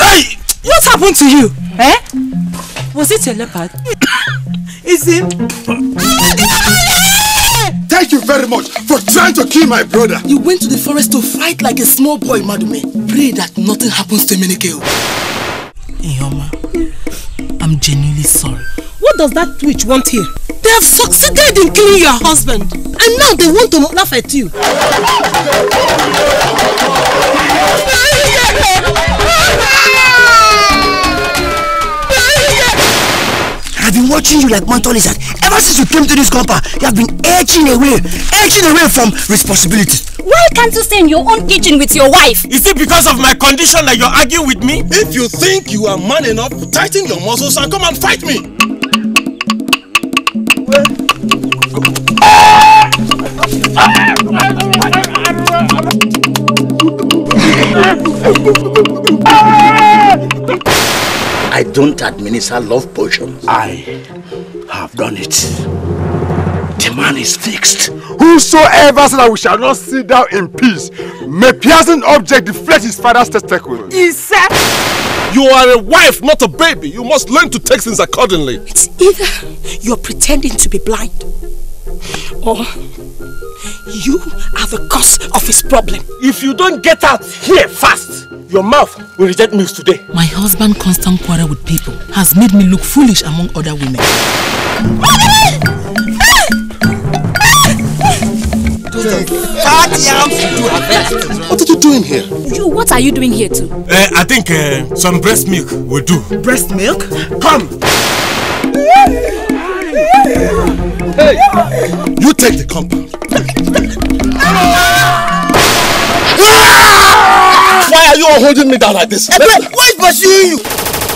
Hey! What happened to you? Eh? Was it a leopard? Is it? Thank you very much for trying to kill my brother. You went to the forest to fight like a small boy, Madume. Pray that nothing happens to Emenike. Ihuoma, I'm genuinely sorry. What does that witch want here? They have succeeded in killing your husband. And now they want to laugh at you. I've watching you like Mantle Lizard. Ever since you came to this compound, you have been edging away, edging away from responsibilities. Why can't you stay in your own kitchen with your wife? Is it because of my condition that you're arguing with me? If you think you are man enough, tighten your muscles and come and fight me. I don't administer love potions. I have done it. The man is fixed. Whosoever said that we shall not sit down in peace may piercing object deflect his father's testicle. He said... You are a wife, not a baby. You must learn to take things accordingly. It's either you're pretending to be blind or you are the cause of his problem. If you don't get out here fast, your mouth will reject news today. My husband constant quarrel with people has made me look foolish among other women. What are you doing here? You, what are you doing here too? Uh, I think uh, some breast milk will do. Breast milk? Come! Hey, you take the compound. Why are you all holding me down like this? Why is pursuing you?